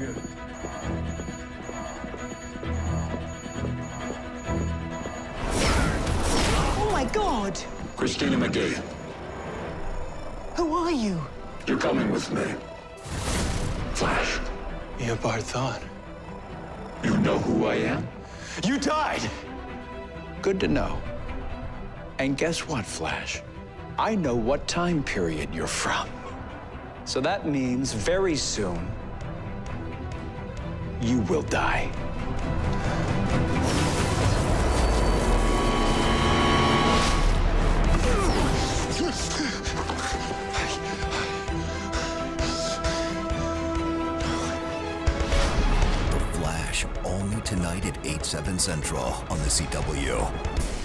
good. Oh my god! Christina McGee, Who are you? you're coming with me. Flash, You're Barthon. you know who I am? You died! Good to know. And guess what, Flash? I know what time period you're from. So that means very soon, you will die. The Flash, only tonight at 8, 7 central on the CW.